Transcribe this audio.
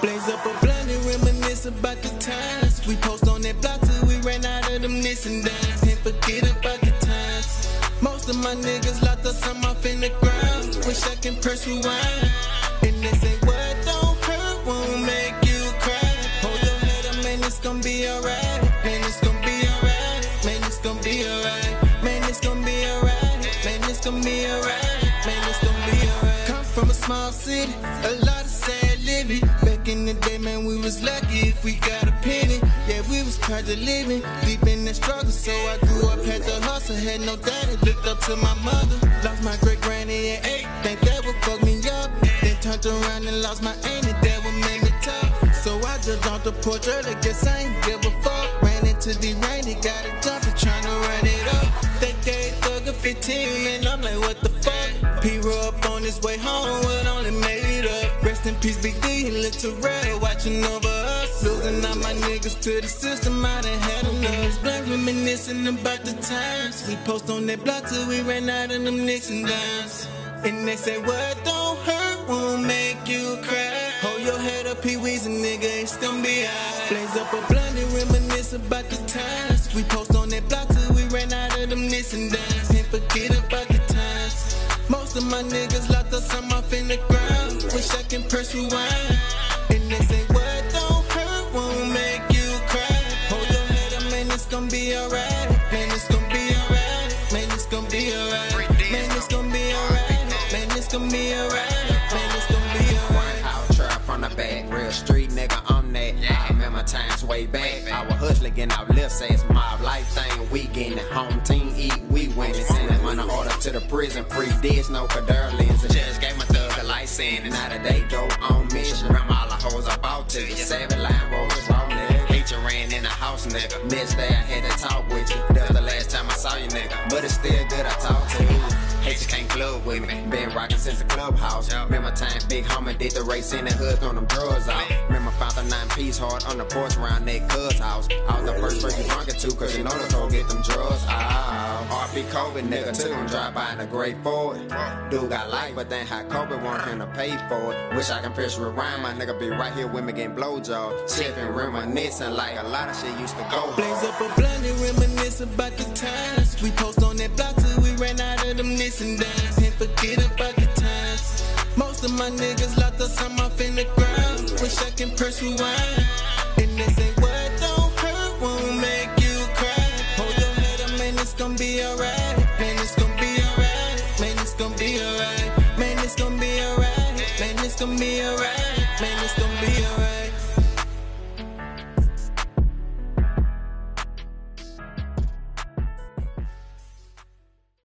Blaze up a blunt and reminisce about the times. We post on that block till we ran out of them missing dimes. Can't forget about the times. Most of my niggas locked us some off in the ground. Wish I can press rewind. And they say what don't hurt won't make you cry. Hold your head up, man, it's gonna be alright. Man, it's gonna be alright. Man, it's gonna be alright. Man, it's gonna be alright. Man, it's gonna be alright. Man, it's gonna be alright. Come from a small city, a lot of sad living. The day, man, we was lucky if we got a penny. Yeah, we was proud of living, deep in the struggle. So I grew up, had to hustle, had no daddy. Looked up to my mother, lost my great granny at eight. Think that would fuck me up. Then turned around and lost my auntie, that would make me tough. So I just jumped the porch early, guess I ain't give a fuck. Ran into the rain, he got a jumper trying to run it up. They gave Thug a 15, and I'm like, what the fuck? P-Roll up on his way home, but only. Rest in peace, Big D, Little Red, watching over us. Losing all my niggas to the system, I done had enough. Black reminiscing about the times. We post on that block till we ran out of them nicks and dimes. And they say, what don't hurt won't make you cry. Hold your head up, Pee Wee's a nigga, it's gonna be alright. Blaze up a blunt and reminisce about the times. We post on that block till we ran out of them nicks and dimes. Can't forget about the times. Most of my niggas locked us off in the ground. Wish I can press rewind. And they say, what don't hurt won't make you cry. Hold your head up, man, it's gonna be alright. Man, it's gonna be alright. Man, it's gonna be alright. Man, it's gonna be alright. Man, it's gonna be alright. Man, it's gonna be alright. Out trap from the back, real street nigga, I'm that. I remember times way back. I was hustling, getting out lift, say it's my life thing. We getting home team eat, we winning. Sending money order to the prison, free dish, no condolence. The judge license, and now that they go on mission. Remember all the hoes I bought to you. Seven line rolls, raw nigga. Hate you ran in the house, nigga. Next day I had to talk with you. That was the last time I saw you, nigga. But it's still good I talk to you. Hate you can't club with me. Been rocking since the clubhouse. Remember time big homie did the race in the hood on them drugs out. Remember found the nine piece hard on the porch around that cuz house. I was the first person drunk it too, cause you know the go get them drugs out. RP COVID nigga took him drive by in a great Ford. Dude got life, but then how COVID want him to pay for it. Wish I can press rewind, my nigga be right here with me getting blowjob. Chefing, reminiscing like a lot of shit used to go. Blaze up a blunt and reminisce about the times. We post on that block till we ran out of them nicks and dimes. Can't forget about the times. Most of my niggas locked us the can press rewind. And they say, what don't hurt won't make you cry. Hold your head up, man, it's gonna be alright. Man, it's gonna be alright. Man, it's gonna be alright. Man, it's gonna be alright. Man, it's gonna be alright.